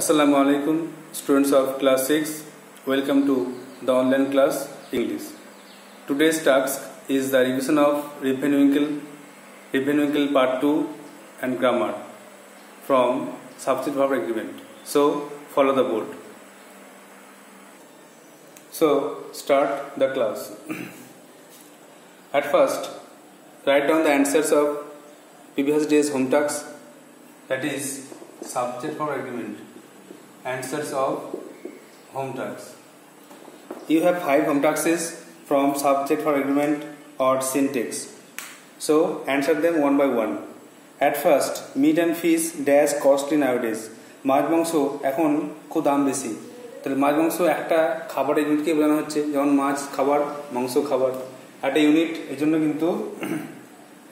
Assalamu alaikum, students of class 6. Welcome to the online class English. Today's task is the revision of Riepenwinkel, Riepenwinkel part 2 and grammar from subject verb agreement. So, follow the board. So, start the class. At first, write down the answers of previous day's home tasks that is subject verb agreement answers of home tasks you have five home tasks from subject verb agreement or syntax so answer them one by one at first meat and fish dash costly nowadays মাছ মাংস এখন খুব দাম বেশি তাহলে মাছ মাংস একটা খাবারের ইউনিটকে বোঝানো হচ্ছে যেমন মাছ খাবার মাংস খাবার একটা ইউনিট এই জন্য কিন্তু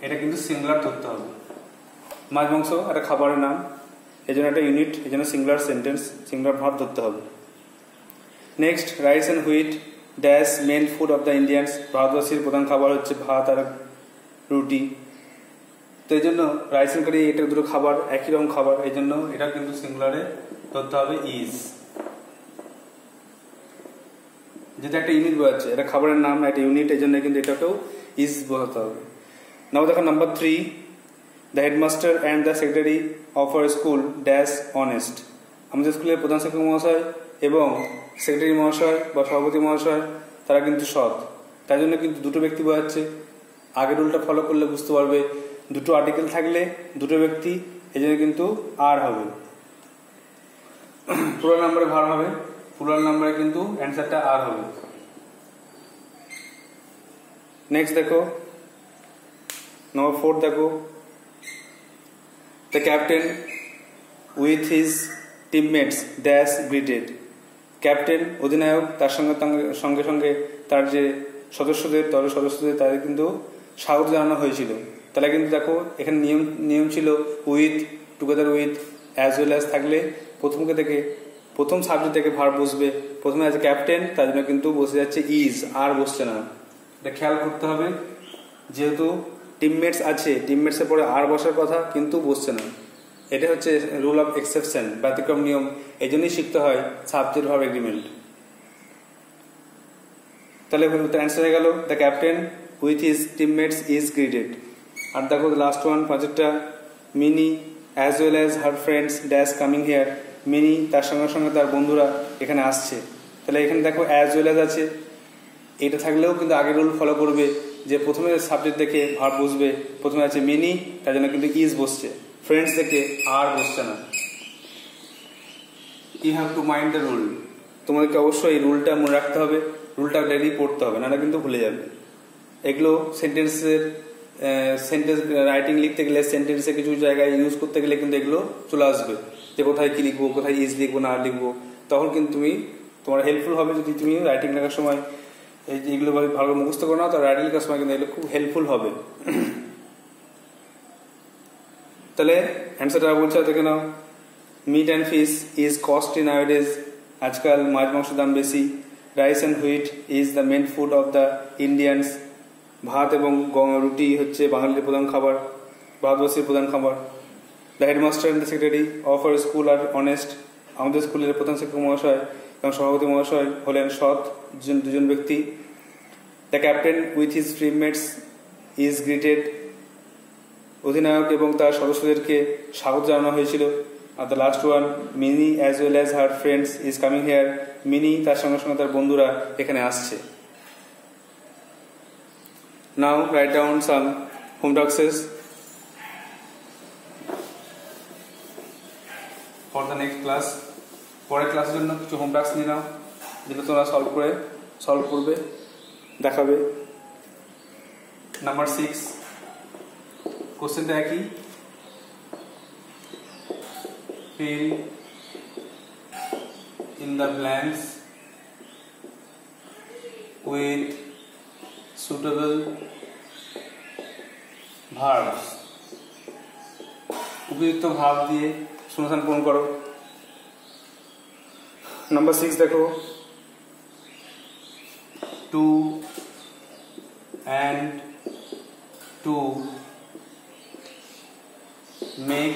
এটা কিন্তু সিঙ্গুলার ধরতে হবে মাছ মাংস একটা খাবারের নাম এই জন্য একটা ইউনিট এই জন্য সিঙ্গুলার সেন্টেন্স সিঙ্গুলার ভাব ধরতে হবে। Next rice and wheat dash main food of the Indians ভারতবাসীর প্রধান খাবার হচ্ছে ভাত আর রুটি। তো এই জন্য রাইস অ্যান্ড কারি এটা দুটো খাবার একই রকম খাবার, এই জন্য এটা কিন্তু সিঙ্গুলারে ধরতে হবে ইজ যেটা একটা ইউনিট বোঝাচ্ছে এটা খাবারের নাম, একটা ইউনিট এই জন্য কিন্তু এটাকেও ইজ বোঝাতে হবে। নাও দেখো number three the headmaster and the secretary of our school dash honest আমাদের স্কুলের প্রধান শিক্ষক মহাশয় এবং সেক্রেটারি মহাশয় বা সভাপতি মহাশয়, তারা কিন্তু সৎ। তাই জন্য কিন্তু দুটো ব্যক্তি বোঝাচ্ছে আগের রুলটা ফলো করলে বুঝতে পারবে। দুটো আর্টিকেল থাকলে দুটো ব্যক্তি, এই জন্য কিন্তু আর হবে। পুরাল নাম্বারে ভার হবে পুরাল নাম্বারে কিন্তু অ্যান্সারটা আর হবে। নেক্সট দেখো নম্বর ফোর দেখো। The captain with his teammates dash greeted captain অধিনায়ক, তার সঙ্গে সঙ্গে সঙ্গে তার যে সদস্যদের দলের সদস্যদের, তাদের কিন্তু স্বাগত জানানো হয়েছিল। তাহলে কিন্তু দেখো, এখানে নিয়ম নিয়ম ছিল with together with as well as থাকলে প্রথমকে থেকে, প্রথম সাবজেক্ট থেকে ভার বসবে। প্রথমে অ্যাজ ক্যাপ্টেন তার জন্য কিন্তু বসে যাচ্ছে ইজ আর বসছে না। এটা খেয়াল করতে হবে, যেহেতু টিমমেটস আছে টিমমেটসের পরে আর বসার কথা কিন্তু বসছে না। এটা হচ্ছে রুল অফ এক্সেপশন ব্যতিক্রম নিয়ম। এই জন্যই শিখতে হয় সাবজেক্ট ভাব এগ্রিমেন্ট তাহলে অ্যান্সার হয়ে গেল। The captain with his teammates is greeted আর দেখো last one পাঁচেরটা Mini as well as her friends dash coming here Mini তার সঙ্গে সঙ্গে তার বন্ধুরা এখানে আসছে। তাহলে এখানে দেখো অ্যাজ ওয়েল অ্যাজ আছে। এটা থাকলেও কিন্তু আগের রুল ফলো করবে। যে প্রথমে সাবজেক্ট দেখে ভার বসবে প্রথমে আছে মিনি তার জন্য কিন্তু ইজ বসছে। ফ্রেন্ডস দেখে আর বসছে না। You have to mind the rule তোমাদেরকে অবশ্যই এই রুলটা মনে রাখতে হবে। রুলটা ডেলি পড়তে হবে নাহলে কিন্তু ভুলে যাবে। এগুলো সেন্টেন্সের সেন্টেন্স রাইটিং লিখতে গেলে সেন্টেন্সে কিছু জায়গায় ইউজ করতে গেলে কিন্তু এগুলো চলে আসবে। যে কোথায় কি লিখব কোথায় ইজ লিখব না লিখব তখন কিন্তু তুমি তোমার হেল্পফুল হবে যদি তুমি রাইটিং লেখার সময় এই যে এগুলো ভালো মুখস্থ করে না, তো রাইটিং লেখার সময় কিন্তু এগুলো খুব হেল্পফুল হবে। তাহলে অ্যান্সারটা বলছে দেখে নাও। Meat and fish is costly nowadays আজকাল মাছ মাংসের দাম বেশি। Rice and wheat is the main food of the Indians ভাত এবং রুটি হচ্ছে বাঙালির প্রধান খাবার ভারতবর্ষের প্রধান খাবার। The headmaster and the secretary of our school are honest আমাদের স্কুলের প্রধান শিক্ষক মহাশয় এবং সভাপতি মহাশয় হলেন সৎ দুজন ব্যক্তি। The captain with his teammates is greeted অধিনায়ক এবং তার সদস্যদেরকে স্বাগত জানানো হয়েছিল। আর the last one, Mini as well as her friends is coming here Mini তার সঙ্গে সঙ্গে তার বন্ধুরা এখানে আসছে। Now write down some home tasks for the next class পরের ক্লাসের জন্য কিছু হোম টাস্ক নিয়ে নাও, যেগুলো তোমরা সলভ করে সলভ করবে, দেখাবে। নাম্বার সিক্স কোশ্চেনটা একই। Fill in the blanks with suitable verbs উপযুক্ত ভাব দিয়ে শূন্যস্থান পূরণ করো। নাম্বার সিক্স দেখো two and two make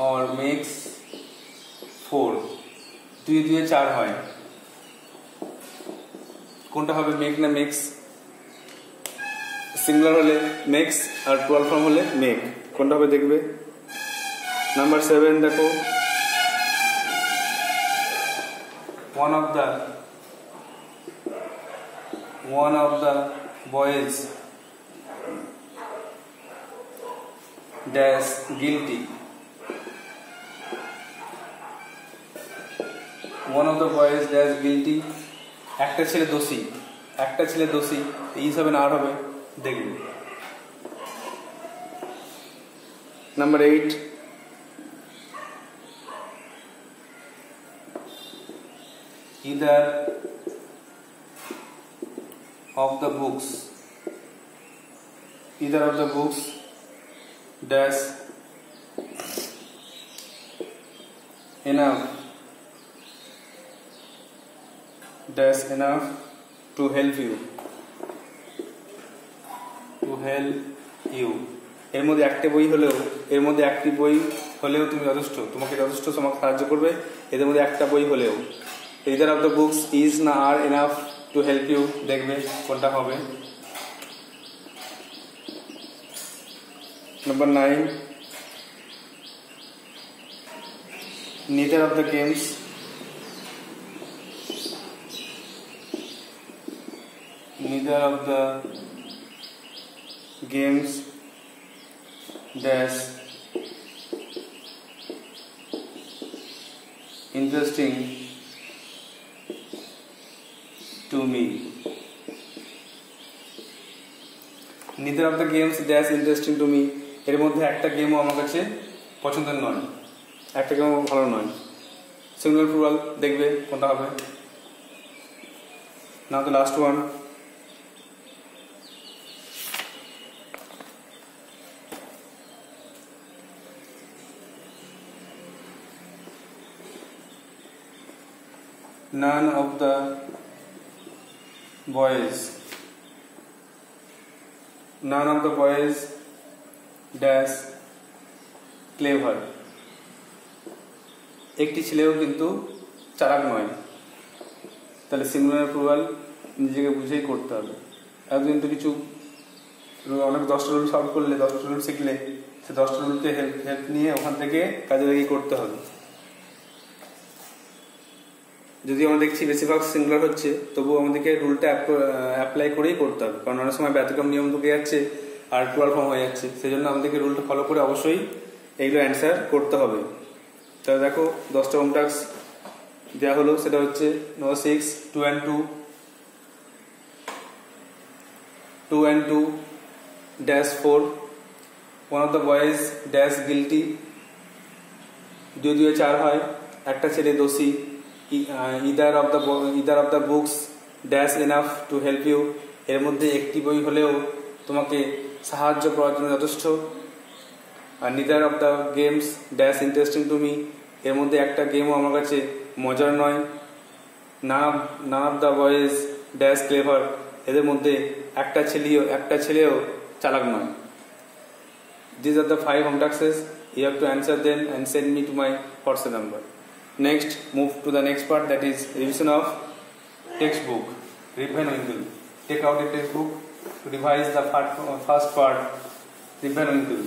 or makes 4 দুই দুয়ে চার হয় কোনটা হবে মেক না মেক্স সিঙ্গুলার হলে মেক্স আর টুয়েলভ ফর্ম হলে মেক কোনটা হবে দেখবে নাম্বার সেভেন দেখো one of the one of the boys dash guilty one of the boys dash guilty একটা ছেলে দোষী একটা ছেলে দোষী এই হিসাবে না আর হবে দেখবে number eight either of the books either of the books dash enough dash enough to help you to help you এর মধ্যে একটা বই হলেও এর মধ্যে একটি বই হলেও তুমি যথেষ্ট তোমাকে যথেষ্ট তোমাকে সাহায্য করবে এদের মধ্যে একটা বই হলেও either of the books is না আর enough to help you দেখবে কোনটা হবে number 9 neither of the games neither of the games dash interesting me. Neither of the games dash interesting to me. এর মধ্যে একটা গেমও আমার কাছে পছন্দের নয় একটা গেমও ভালো নয় সিঙ্গুলার প্লুরাল দেখবে কোনটা হবে না তো last one none of the boys none of the boys dash clever একটি ছেলেও কিন্তু চালাক নয়। তাহলে সিঙ্গুলার প্লুরাল নিজেকে বুঝেই করতে হবে। একদিন তো কিছু অনেক দশটা রুল সলভ করলে, দশটা রুল শিখলে, সে দশটা রুলকে হেল্প হেল্প নিয়ে ওখান থেকে কাজে লেগে করতে হবে। যদি আমরা দেখছি বেশিরভাগ সিঙ্গুলার হচ্ছে তবু আমাদেরকে রুলটা অ্যাপ্লাই করেই করতে হবে। কারণ অনেক সময় ব্যতিক্রম নিয়ম ঢুকে যাচ্ছে আর টুয়েলভ ফর্ম হয়ে যাচ্ছে। সেই জন্য আমাদেরকে রুলটা ফলো করে অবশ্যই এইগুলো অ্যান্সার করতে হবে। তাহলে দেখো, দশটা হোম টাস্ক দেওয়া হলো। সেটা হচ্ছে no six two and two two and two dash four one of the boys dash guilty দুই, দুয়ে চার হয়, একটা ছেলে দোষী either of the either of the books dash enough to help you এর মধ্যে একটি বই হলেও তোমাকে সাহায্য করার জন্য যথেষ্ট। আর neither of the games dash interesting to me এর মধ্যে একটা গেমও আমার কাছে মজার নয়। None none of the boys dash clever এদের মধ্যে একটা ছেলেও একটা ছেলেও চালাক নয়। This are the five home tasks you have to answer then and send me to my WhatsApp number Next, move to the next part that is revision of textbook. Ribbon Winkle. Take out a textbook to revise the part, uh, first part. Ribbon Winkle.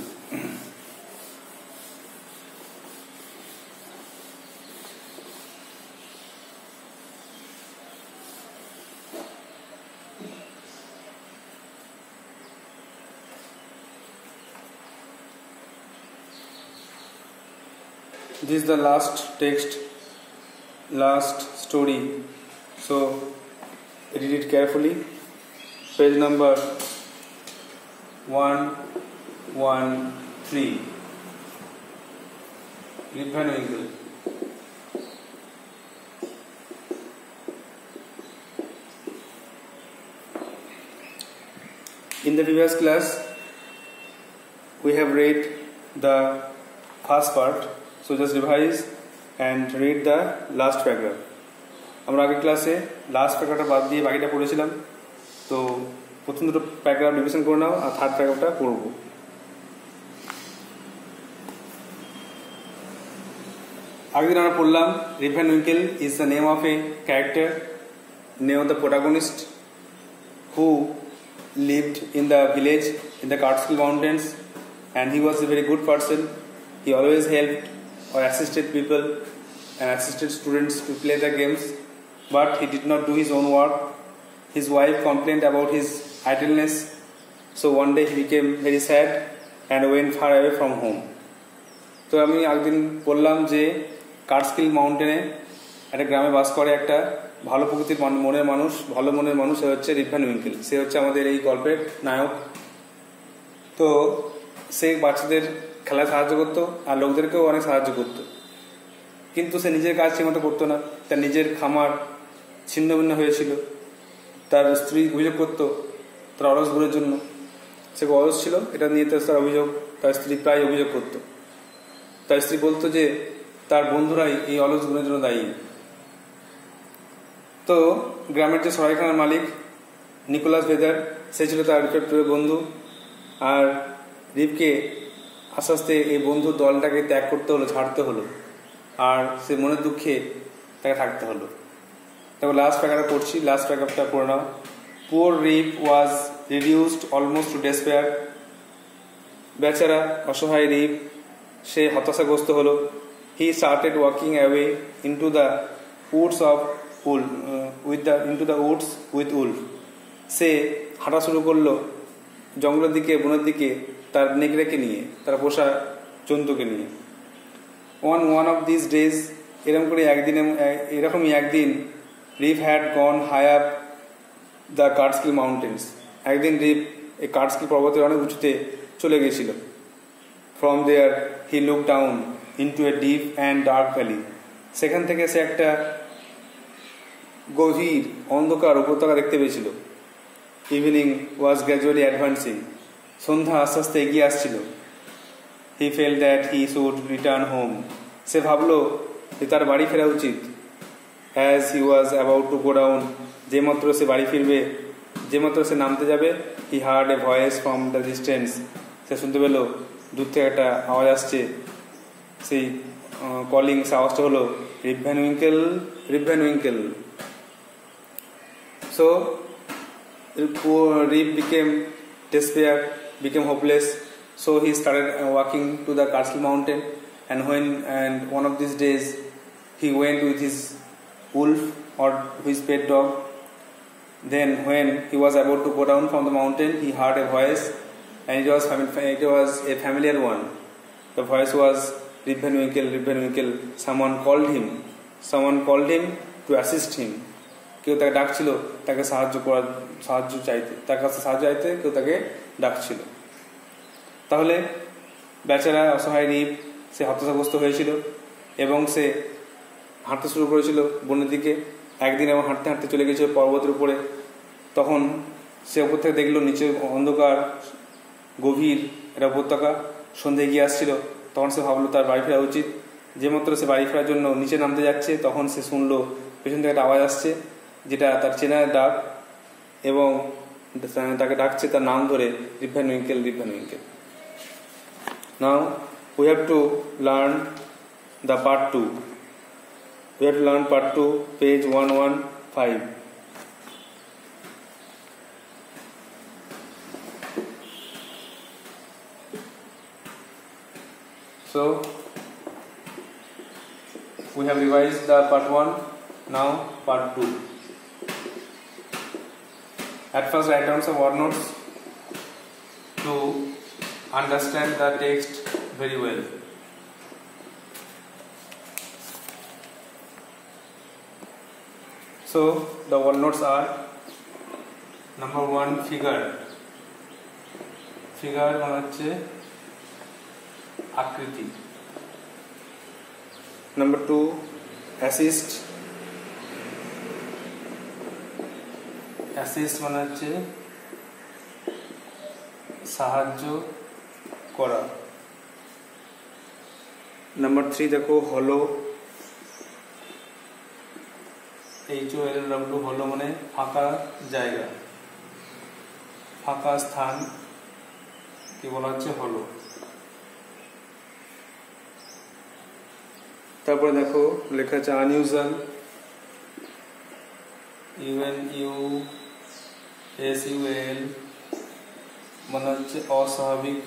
This is the last text last story. So read it carefully. Page number 113 Rip Van Winkle in the previous class we have read the first part so just revise and read the last paragraph. আমরা আগের ক্লাসে last প্যারাগ্রাফটা বাদ দিয়ে বাকিটা পড়েছিলাম। তো প্রথম দুটো প্যারাগ্রাফ রিভিশন করে নাও আর থার্ড প্যারাগ্রাফটা করব আগের দিন আমরা পড়লাম and Winkle is the name of a character name of the protagonist who lived in the village, in the Catskill Mountains, and he was a very good person. He always helped or assisted people and assisted students to play the games but he did not do his own work. His wife complained about his idleness so one day he became very sad and went far away from home. তো আমি একদিন বললাম যে কার্সকিল মাউন্টেনে একটা গ্রামে বাস করে একটা ভালো প্রকৃতির মান- মনের মানুষ ভালো মনের মানুষ সে হচ্ছে রিভান উইঙ্কেল সে হচ্ছে আমাদের এই গল্পের নায়ক তো সে বাচ্চাদের খেলায় সাহায্য করতো আর লোকদেরকেও অনেক সাহায্য করতো। কিন্তু সে নিজের কাজ ঠিকমতো করতো না। তার নিজের খামার ছিন্ন ভিন্ন হয়েছিল। তার স্ত্রী অভিযোগ করতো তার অলস গুণের জন্য। সে অলস ছিল। এটা নিয়ে তার অভিযোগ, তার স্ত্রী প্রায় অভিযোগ করতো। তার স্ত্রী বলতো যে তার বন্ধুরাই এই অলস গুণের জন্য দায়ী। তো গ্রামের যে সরাইখানার মালিক নিকোলাস ভেদার, সে ছিল তার বন্ধু। আর রিপকে আস্তে আস্তে এই বন্ধুর দলটাকে ত্যাগ করতে হলো, ছাড়তে হলো। আর সে মনের দুঃখে তাকে থাকতে হলো। তারপর লাস্ট প্যাকারটা পড়ছি লাস্ট প্যাকারটা পড়ে নাও। Poor Rip was reduced almost to despair বেচারা, অসহায় রিপ সে হতাশাগ্রস্ত হলো। He started walking away into the woods of Wolf with the into the woods with Wolf. সে হাঁটা শুরু করল। জঙ্গলের দিকে, বনের দিকে তার নেকড়েকে নিয়ে, তার পোষা জন্তুকে নিয়ে। One one of this days এরকম করে একদিন এরকমই একদিন Rip had gone high up the Catskill mountains একদিন রিপ এই কার্টস্কিল পর্বতের অনেক উঁচুতে চলে গেছিল from there he look down into a deep and dark valley সেখান থেকে সে একটা গভীর অন্ধকার উপত্যকা দেখতে পেয়েছিল। ইভিনিং ওয়াজ গ্র্যাজুয়ালি অ্যাডভান্সিং সন্ধ্যা আস্তে আস্তে এগিয়ে আসছিল। He fell that he should return home সে ভাবলো যে তার বাড়ি ফেরা উচিত। As he was about to go down যে মাত্র সে বাড়ি ফিরবে, যে মাত্র সে নামতে যাবে he heard a voice from the distance সে শুনতে পেল, দূর থেকে একটা আওয়াজ আসছে। সেই কলিং সে আওয়াজটা হলো, Rip Van Winkle Rip Van Winkle. So poor Reeve became despair, became hopeless. So he started uh, walking to the Castle mountain, and when and one of these days he went with his wolf or his pet dog. Then when he was about to go down from the mountain, he heard a voice, and it was it was a familiar one. The voice was Van Winkle. Someone called him. Someone called him to assist him. কেউ তাকে ডাকছিল, তাকে সাহায্য করার সাহায্য চাইতে, তার কাছে সাহায্য চাইতে কেউ তাকে ডাকছিল। তাহলে বেচারা অসহায় রিপ সে হতাশাগ্রস্ত হয়েছিল এবং সে হাঁটতে শুরু করেছিল বনের দিকে। একদিন এবং হাঁটতে হাঁটতে চলে গেছিল পর্বতের উপরে। তখন সে উপর থেকে দেখল নিচে অন্ধকার, গভীর একটা উপত্যকা। সন্ধে গিয়ে আসছিল, তখন সে ভাবলো তার বাড়ি ফেরা উচিত। যে মাত্র সে বাড়ি ফেরার জন্য নিচে নামতে যাচ্ছে, তখন সে শুনলো পেছন থেকে একটা আওয়াজ আসছে। যেটা তার চেনার ডাক এবং তাকে ডাকছে তার নাম ধরে Rip Van Winkle Rip Van Winkle. Now we have to learn the part two we have to learn part two page one one five So, we have revised the part 1 now part 2 at first write down some word notes to understand the text very well so the word notes are number 1 figure figure মানে হচ্ছে আকৃতি number two assist assist মানে হচ্ছে সাহায্য করা। Number three দেখো হলো। H O এল W হলো মানে ফাঁকা জায়গা। ফাঁকা স্থান কি বলা হচ্ছে? হলো। তারপরে দেখো লেখা আছে unusual UN U S UL মানে হচ্ছে অস্বাভাবিক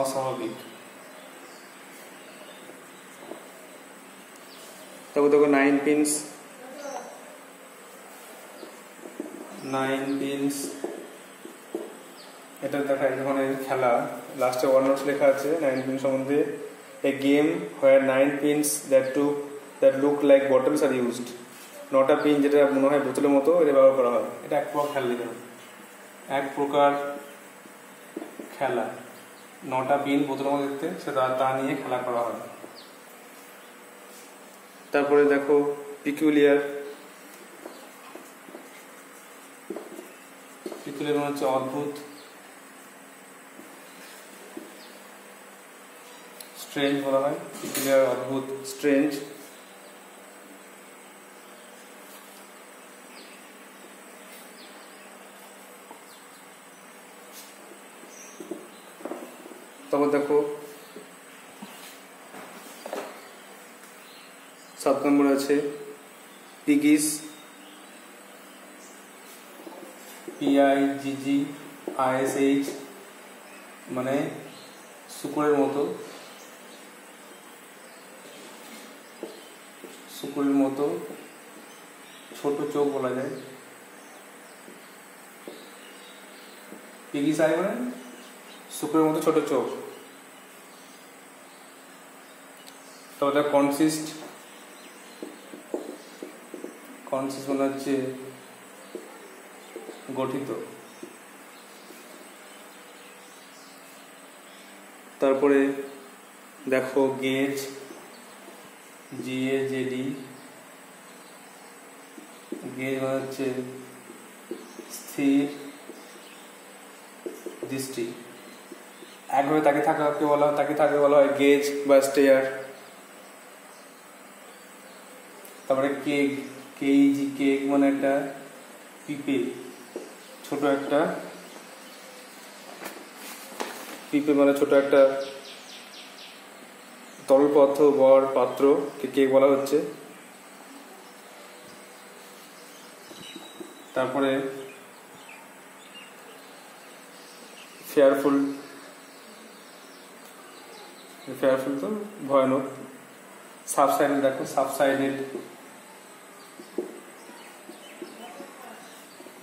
অস্বাভাবিক। তারপর দেখো নাইন পিনস নাইন পিনস এটা দেখা এই ধরনের খেলা লাস্টে ওয়ান নোটস লেখা আছে নাইন পিন সম্বন্ধে। A game where nine pins that to that look like bottles are used নটা পিন যেটা মনে হয় বোতলের মতো এটা ব্যবহার করা হয়। এটা এক প্রকার খেলা দিতে এক প্রকার খেলা। নটা পিন বোতলের মতো দেখতে সেটা তা নিয়ে খেলা করা হয়। তারপরে দেখো পিকুলিয়ার পিকুলিয়ার মানে হচ্ছে অদ্ভুত। স্ট্রেঞ্জ বলা হয়। পিকুলিয়ার অদ্ভুত। স্ট্রেঞ্জ তারপর দেখো, সাত নম্বর আছে, পিগিস পিআই জিজি আইএসএইচ মানে শুকুরের মতো। শুকুরের মতো, ছোট চোখ বলা যায়। পিগিস আই মানে শুকুরের মতো ছোট চোখ। তাহলে কনসিস্ট কনসিস্ট মানে হচ্ছে গঠিত। তারপরে দেখো গেজ জিএ জেডি গেজ মানে হচ্ছে স্থির দৃষ্টি। একভাবে তাকে থাকাকে বলা হয় তাকে থাকে বলা হয় গেজ বা স্টেয়ার তারপরে কেক, কেইজি কেক মানে একটা পিপে, ছোট একটা পিপে মানে ছোট একটা তরল পদার্থ বর, পাত্র কেক বলা হচ্ছে। তারপরে ফেয়ারফুল ফেয়ারফুল তো ভয়ানক। সাবসাইডেড দেখো সাবসাইডেড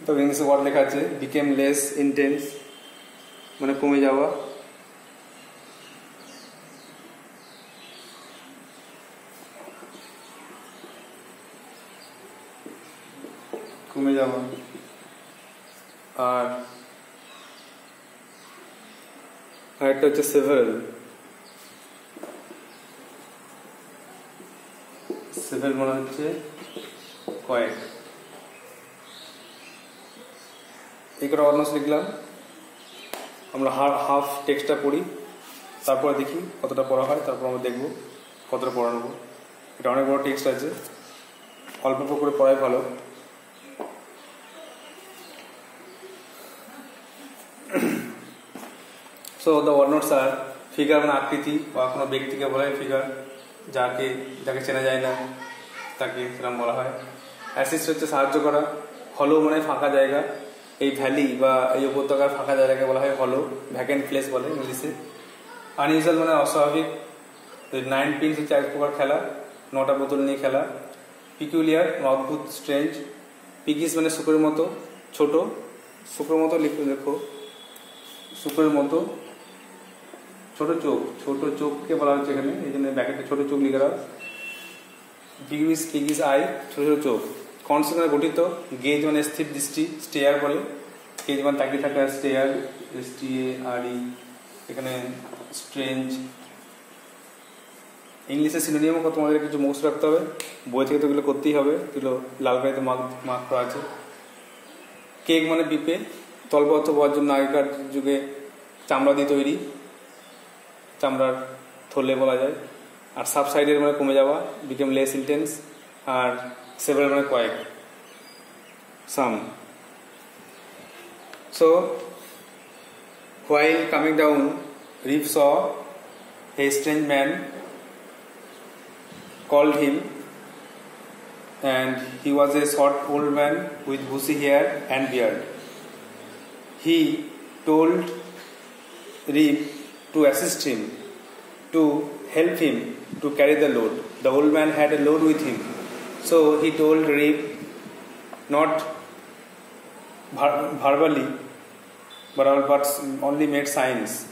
তো ইংলিশে ওয়ার্ড লেখা আছে বিকেম লেস ইন্টেন্স মানে কমে যাওয়া। কমে যাওয়া। আর আরেকটা হচ্ছে সেভারেল সেভেল মানে হচ্ছে কয়েক। করে অনার্স লিখলাম। আমরা হাফ টেক্সটটা পড়ি। তারপরে দেখি কতটা পড়া হয়, তারপর আমরা দেখব কতটা পড়া নেব। এটা অনেক বড় টেক্সট আছে। অল্প অল্প করে পড়াই ভালো। So the word notes are figure মানে আকৃতি বা কোনো ব্যক্তিকে বলা হয় ফিগার যাকে যাকে চেনা যায় না, তাকে সেরকম বলা হয়। অ্যাসিস্ট হচ্ছে সাহায্য করা। হলো মানে ফাঁকা জায়গা। এই ভ্যালি বা এই উপত্যকার ফাঁকা জায়গাকে বলা হয় হলো ভ্যাকেন্ট প্লেস বলে ইংলিশে। আনইউজুয়াল মানে অস্বাভাবিক। নাইন পিনস হচ্ছে এক প্রকার খেলা, নটা বোতল নিয়ে খেলা। পিকুলিয়ার অদ্ভুত স্ট্রেঞ্জ পিকিস মানে শুকুরের মতো, ছোট। শুকুরের মতো লিখে, লেখো। শুকুরের মতো। ছোট চোখ, ছোট চোখকে বলা হচ্ছে এখানে। এই জন্য ব্যাকেটে ছোট চোখ লিখে দাও। পিগিস পিগিস আই ছোট ছোট চোখ। মানে গঠিত গেজ মানে স্থির দৃষ্টি, স্টেয়ার বলে। গেজ মানে তাকিয়ে থাকা স্টেয়ার এস টি এ আর ই এখানে স্ট্রেঞ্জ। ইংলিশে সিনোনিয়ামও তোমাদের কিছু মুখস্থ রাখতে হবে। বই থেকে তো এগুলো করতেই হবে, এগুলো লাল কালিতে মার্ক মার্ক করা আছে। কেক মানে পিপে তলপথ হওয়ার জন্য আগেকার যুগে চামড়া দিয়ে তৈরি। চামড়ার থলে বলা যায়। আর সাবসাইডের মানে কমে যাওয়া became less intense are several মানে কয়েক some so while coming down Reeve saw a strange man called him and he was a short old man with bushy hair and beard. He told Reeve to assist him, to help him to carry the load. The old man had a load with him. so he told Reeve, not verbally, but, only made signs.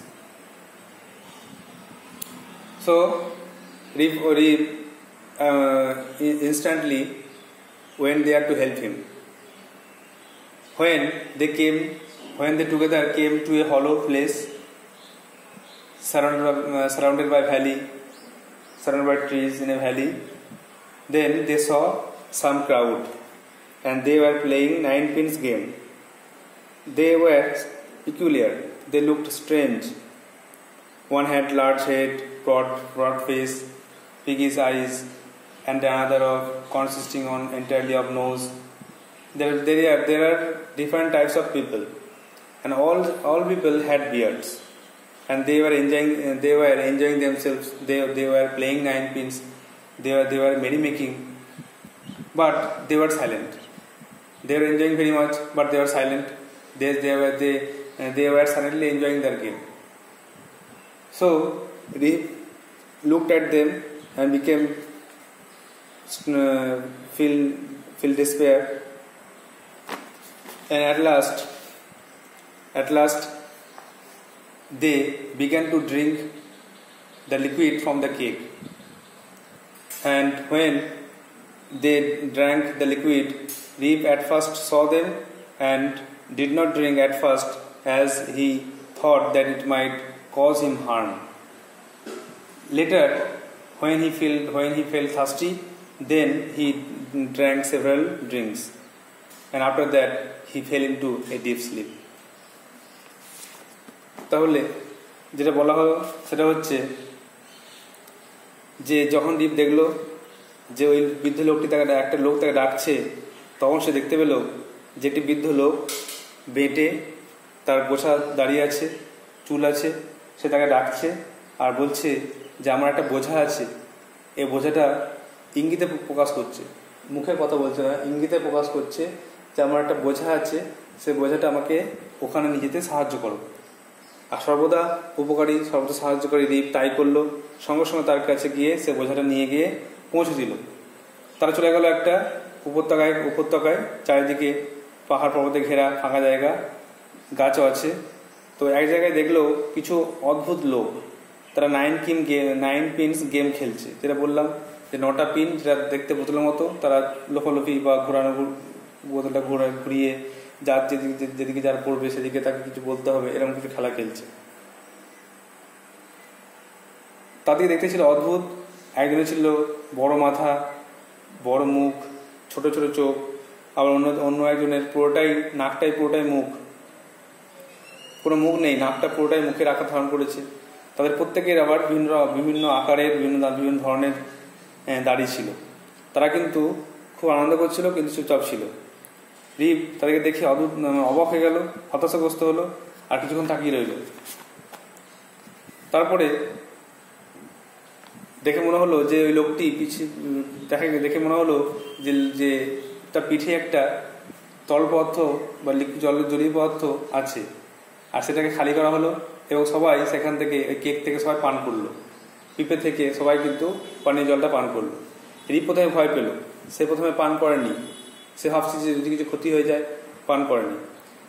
So Reeve, Reeve uh, instantly went there to help him. When they came, when they together came to a hollow place surrounded by, uh, surrounded by valley, surrounded by trees in a valley, then they saw some crowd and they were playing nine pins game. They were peculiar. They looked strange. One had large head, broad, broad face, piggish eyes, and another of consisting on entirely of nose. There, there are there are different types of people, and all all people had beards, and they were enjoying they were enjoying themselves. They they were playing nine pins. They were they were merry making, but they were silent. They were enjoying very much, but they were silent. They they were they they were silently enjoying their game. So Reeve looked at them and became uh, feel feel despair and at last at last they began to drink the liquid from the cake and when they drank the liquid Reeve at first saw them and did not drink at first as he thought that it might cause him harm later when he felt when he felt thirsty then he drank several drinks and after that he fell into a deep sleep তাহলে যেটা বলা হলো সেটা হচ্ছে যে যখন deep দেখল, যে ওই বৃদ্ধ লোকটি তাকে একটা লোক তাকে ডাকছে, তখন সে দেখতে পেল যে একটি বৃদ্ধ লোক বেটে তার গোছা দাঁড়িয়ে আছে, চুল আছে, সে তাকে ডাকছে আর বলছে যে, আমার একটা বোঝা আছে। এই বোঝাটা ইঙ্গিতে প্রকাশ করছে। মুখে কথা বলছে না, ইঙ্গিতে প্রকাশ করছে যে, আমার একটা বোঝা আছে, সে বোঝাটা আমাকে ওখানে নিয়ে যেতে সাহায্য করো। আর সর্বদা উপকারী, সর্বদা সাহায্যকারী দ্বীপ তাই করল। সঙ্গে সঙ্গে তার কাছে গিয়ে সে বোঝাটা নিয়ে গিয়ে পৌঁছে দিল। তারা চলে গেল একটা উপত্যকায় উপত্যকায়, চারিদিকে পাহাড় পর্বতে ঘেরা ফাঁকা জায়গা, গাছও আছে। তো এক জায়গায় দেখল কিছু অদ্ভুত লোক। তারা নাইন কিন গেম নাইন পিনস গেম খেলছে। যেটা বললাম যে নটা পিন যেটা দেখতে বোতলের মতো, তারা লোফালোফি বা ঘোরানো বোতলটা ঘোরা, ঘুরিয়ে যার যেদিকে যেদিকে যার পড়বে সেদিকে তাকে কিছু বলতে হবে এরকম কিছু খেলা খেলছে। তাদেরকে দেখতে ছিল অদ্ভুত। একজনের ছিল বড় মাথা, বড় মুখ, ছোট ছোট চোখ। আবার অন্য অন্য একজনের পুরোটাই নাকটাই পুরোটাই মুখ। কোনো মুখ নেই, নাকটা পুরোটাই মুখের আকার ধারণ করেছে। তাদের প্রত্যেকের আবার বিভিন্ন বিভিন্ন আকারের, বিভিন্ন বিভিন্ন ধরনের দাড়ি ছিল। তারা কিন্তু খুব আনন্দ করছিল, কিন্তু চুপচাপ ছিল। রিপ তাদেরকে দেখে অদ্ভুত অবাক হয়ে গেল, হতাশাগ্রস্ত হলো, আর কিছুক্ষণ তাকিয়ে রইল। তারপরে দেখে মনে হলো যে ওই লোকটি পিছিয়ে দেখে দেখে মনে হলো যে যে তার পিঠে একটা তল পদার্থ বা জল, জলীয় পদার্থ আছে। আর সেটাকে খালি করা হলো এবং সবাই সেখান থেকে ওই কেক থেকে সবাই পান করল। পিপে থেকে সবাই কিন্তু পানীয় জলটা পান করল। রিপ প্রথমে ভয় পেল। সে প্রথমে পান করেনি। সে ভাবছে যে যদি কিছু ক্ষতি হয়ে যায়, পান করেনি।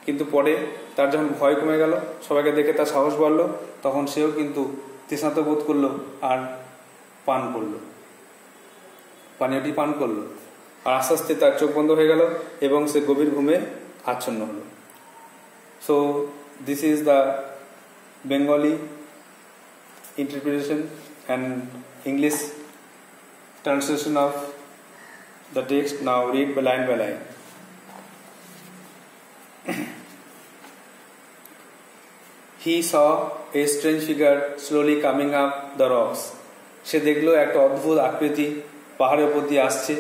কিন্তু পরে তার যখন ভয় কমে গেল, সবাইকে দেখে তার সাহস বাড়লো, তখন সেও কিন্তু তৃষ্ণাত বোধ করল আর পান করল। পানীয়টি পান করল। আর আস্তে আস্তে তার চোখ বন্ধ হয়ে গেল এবং সে গভীর ঘুমে আচ্ছন্ন হলো। So this is the Bengali interpretation and English translation of the text. Now read by line by line. he saw a strange figure slowly coming up the rocks. সে দেখল একটা অদ্ভুত আকৃতি, পাহাড়ের উপর দিয়ে আসছে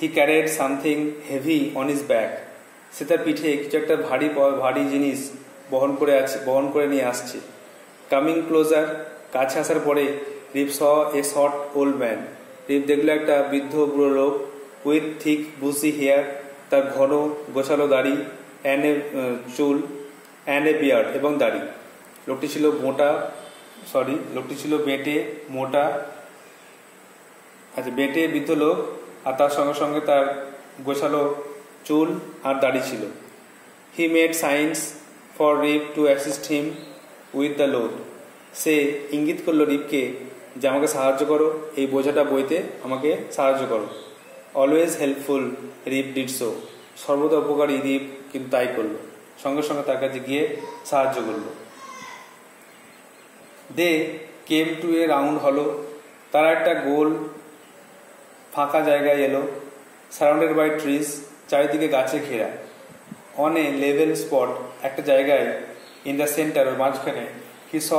he carried something heavy on his back সে তার পিঠে কিছু একটা ভারী ভারী জিনিস বহন করে আছে, বহন করে নিয়ে আসছে কামিং ক্লোজার কাছে আসার পরে Rip saw a short old man Rip দেখল একটা বৃদ্ধ বুড়ো লোক উইথ থিক বুসি হেয়ার তার ঘন গোছালো দাড়ি অ্যান্ড এ চুল অ্যান্ড এ বিয়ার্ড এবং দাড়ি। লোকটি ছিল মোটা সরি লোকটি ছিল বেঁটে, মোটা আচ্ছা বেঁটে বৃদ্ধ লোক, আর তার সঙ্গে সঙ্গে তার গোছালো চুল আর দাড়ি ছিল। He made signs for Rip to assist him with the load সে ইঙ্গিত করল রিপকে যে আমাকে সাহায্য করো, এই বোঝাটা বইতে আমাকে সাহায্য করো। Always helpful Rip did so সর্বদা উপকারী রিপ কিন্তু তাই করল। সঙ্গে সঙ্গে তার কাছে গিয়ে সাহায্য করল। দে কেম টু এ রাউন্ড হলো তারা একটা গোল, ফাঁকা জায়গায় এলো। সারাউন্ডেড বাই ট্রিজ চারিদিকে গাছে ঘেরা। অন এ লেভেল স্পট একটা জায়গায় ইন দ্য সেন্টার ওর মাঝখানে he saw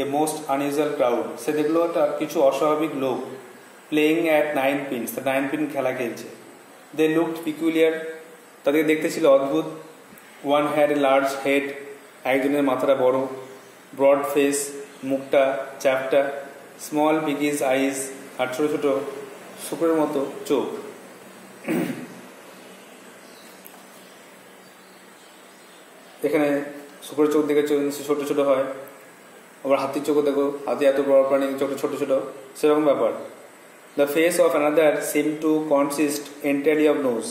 a most unusual crowd সে দেখল একটা কিছু অস্বাভাবিক লোক। Playing at nine pins nine pin খেলা খেলছে। দে লুকড পিকুলিয়ার তাদেরকে দেখতে ছিল অদ্ভুত। One had a large head একজনের মাথাটা বড়। ব্রড ফেস মুখটা চ্যাপটা স্মল পিকিজ আইস আর ছোটো ছোটো শুকুরের মতো চোখ। এখানে শুকুরের চোখ দেখে চোখ ছোট ছোট হয়। আবার হাতির চোখও দেখো, হাতি এত বড় প্রাণী চোখ ছোট ছোট। সেরকম ব্যাপার। The face of another seem to consist entirely of nose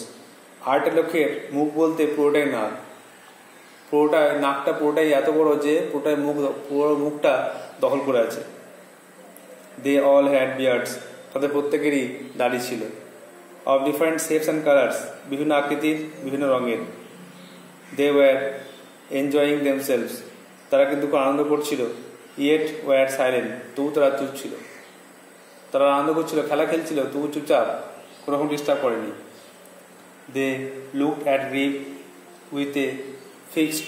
আরেকটা লোকের মুখ বলতে পুরোটাই নাক। পুরোটাই নাকটা পুরোটাই এত বড় যে পুরোটাই মুখ পুরো মুখটা দখল করে আছে। দে অল হ্যাড বিয়ার্ডস তাদের প্রত্যেকেরই দাড়ি ছিল। Of different shapes and colours বিভিন্ন আকৃতির, বিভিন্ন রঙের। দে ওয়ার এনজয়িং দেমসেলস তারা কিন্তু খুব আনন্দ করছিল। ইয়েট ওয়ার সাইলেন্ট তবু তারা চুপ ছিল। তারা আনন্দ করছিল, খেলা খেলছিল, তবু চুপচাপ, কোনোরকম ডিস্টার্ব করেনি। They look at Rip with a fixed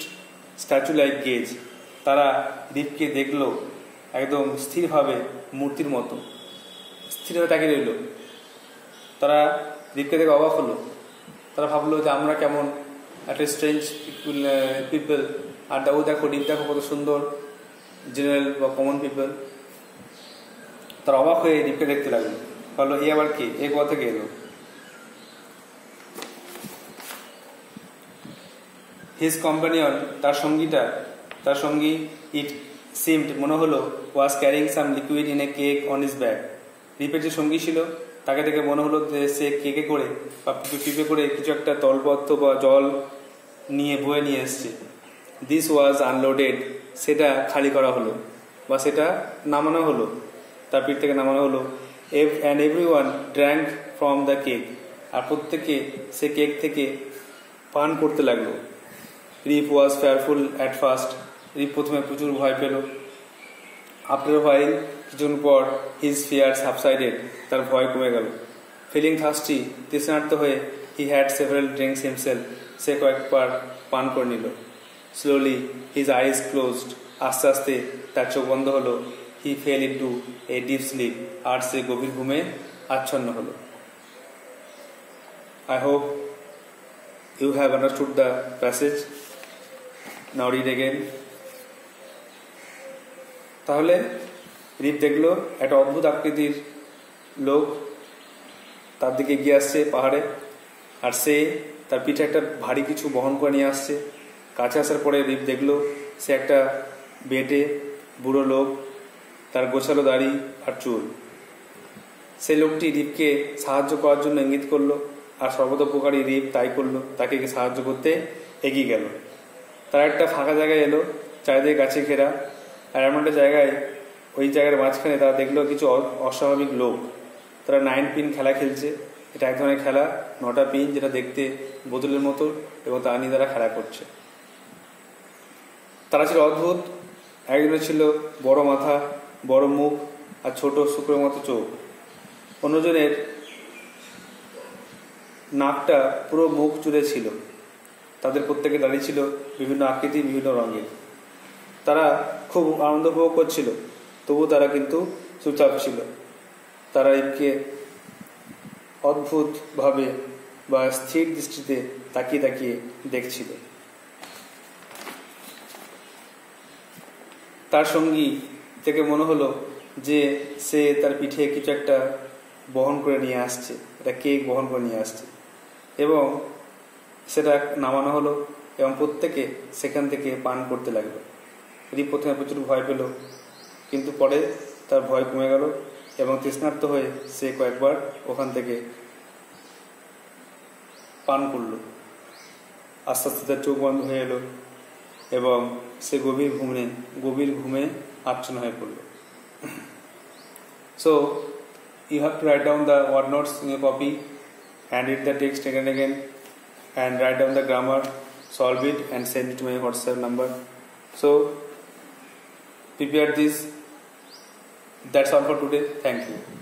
statue like gaze তারা রিপকে দেখল একদম স্থিরভাবে, মূর্তির মতো। স্থিরভাবে তাকিয়ে রইল। তারা রিপকে দেখে অবাক হলো। তারা ভাবলো যে, আমরা কেমন একটা স্ট্রেঞ্জ পিপল আর ও দেখো রিপ দেখো কত সুন্দর জেনারেল বা কমন পিপল তারা অবাক হয়ে রিপকে দেখতে লাগল। ভাবলো এ আবার কি? এ কোথা থেকে এলো? হিজ কম্পানিয়ন তার সঙ্গীটা, তার সঙ্গী ইট সিমড মনে হলো was carrying some liquid in a keg on his bag যে সঙ্গী ছিল, তাকে দেখে মনে হলো যে সে কেকে করে, বা পিপে করে কিছু একটা তলপত্র বা জল নিয়ে, বয়ে নিয়ে এসছে। দিস ওয়াজ আনলোডেড সেটা খালি করা হলো, বা সেটা নামানো হলো। তার পিঠ থেকে নামানো হলো। And everyone drank from the keg আর প্রত্যেকে সে কেক থেকে পান করতে লাগল। Rip was fearful at first Rip প্রথমে প্রচুর ভয় পেল। আফটার হোয়াইল কিছুক্ষণ পর হিজ ফিয়ার সাবসাইডেড তার ভয় কমে গেল। ফিলিং থার্স্টি তৃষ্ণার্ত হয়ে he had several drinks himself সে কয়েকবার পান করে নিল। স্লোলি হিজ আইস ক্লোজড আস্তে আস্তে তার চোখ বন্ধ হলো। He fell into a deep sleep, আর সে গভীর ঘুমে আচ্ছন্ন হলো। I hope you have understood the passage now read again তাহলে রিপ দেখল, একটা অদ্ভুত আকৃতির লোক তার দিকে এগিয়ে আসছে পাহাড়ে, আর সে তার পিঠে একটা ভারী কিছু বহন করে নিয়ে আসছে। কাছে আসার পরে রিপ দেখল, সে একটা বেটে বুড়ো লোক তার গোছালো দাড়ি আর চুল। সে লোকটি রিপকে সাহায্য করার জন্য ইঙ্গিত করল আর সর্বতোপকারী রিপ তাই করল, তাকে সাহায্য করতে এগিয়ে গেল। তারা একটা ফাঁকা জায়গায় এলো, চারিদিকে গাছে ঘেরা, আর এমন একটা জায়গায় ওই জায়গার মাঝখানে তারা দেখল কিছু অস্বাভাবিক লোক। তারা নাইন পিন খেলা খেলছে। এটা এক ধরনের খেলা, নটা পিন যেটা দেখতে বোতলের মতো এবং তা নিয়ে তারা খেলা করছে। তারা ছিল অদ্ভুত। একজনের ছিল বড় মাথা বড় মুখ আর ছোট শুক্রের মতো চোখ। অন্যজনের নাকটা পুরো মুখ জুড়ে ছিল। তাদের প্রত্যেকে দাঁড়িয়ে ছিল বিভিন্ন আকৃতি, বিভিন্ন রঙের। তারা খুব আনন্দ উপভোগ করছিল তবু তারা কিন্তু চুপচাপ ছিল। তারা একে অদ্ভুতভাবে বা স্থির দৃষ্টিতে তাকিয়ে তাকিয়ে দেখছিল। তার সঙ্গী থেকে মনে হলো যে সে তার পিঠে কিছু একটা বহন করে নিয়ে আসছে, একটা কেক বহন করে নিয়ে আসছে। এবং সেটা নামানো হলো এবং প্রত্যেকে সেখান থেকে পান করতে লাগল। রি প্রথমে প্রচুর ভয় পেল, কিন্তু পরে তার ভয় কমে গেল এবং তৃষ্ণার্ত হয়ে সে কয়েকবার ওখান থেকে পান করল। আস্তে আস্তে তার চোখ বন্ধ হয়ে এলো এবং সে গভীর ঘুমে গভীর ঘুমে আচ্ছন্ন হয়ে পড়ল so you have to write down the word notes in your copy and read the text again and again and write down the grammar solve it and send it to my whatsapp number so prepare this that's all for today thank you